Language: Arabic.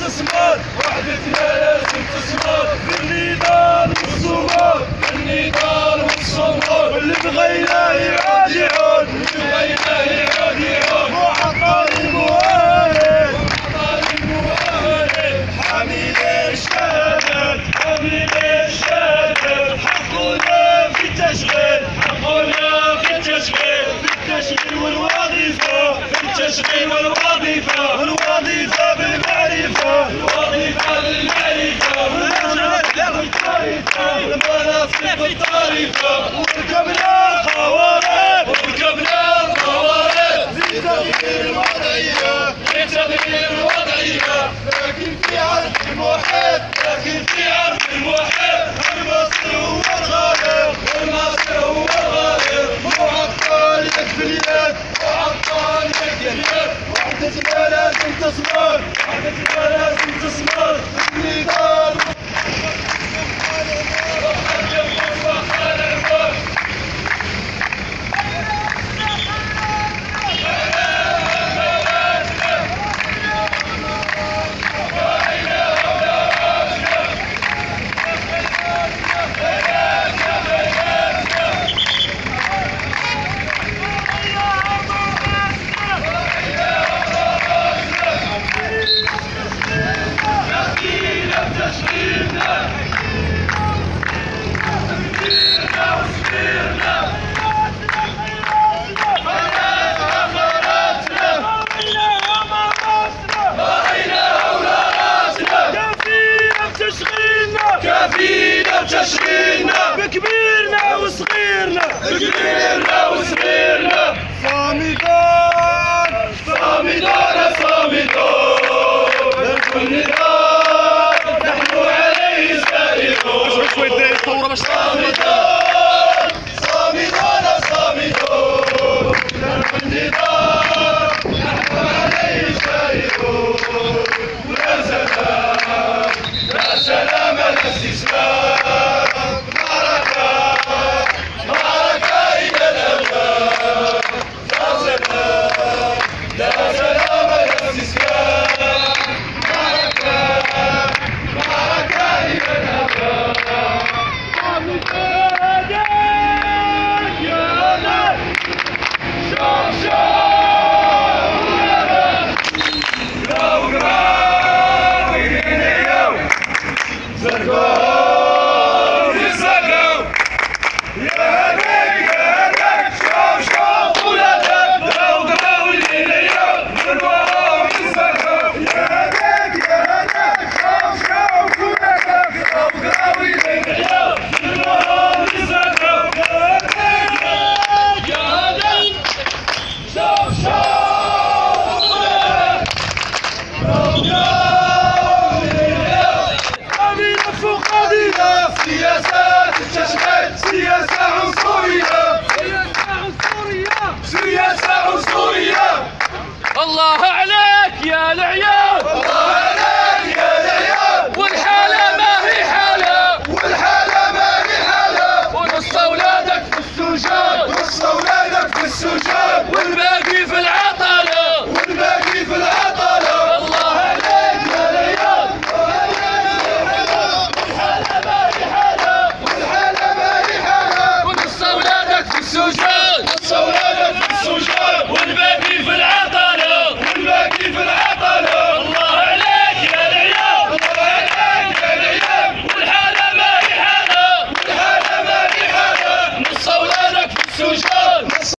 تصمد وحدتنا لازم تصمد بالنضال والصمود بالنضال والصمود اللي بغينا يعاد يعود اللي بغينا يعاد يعود محطة المواهب محطة المواهب حامل الشهادات حامل الشهادات. حقنا في التشغيل حقنا في التشغيل. في التشغيل والوظيفة في التشغيل والوظيفة الوظيفة الملكة والمناصب الطريفة ونركب الأخوات istismar! Ahmet İlber Ersin istismar! Milli وتشغيلنا بكبيرنا وصغيرنا. بكبيرنا. Just So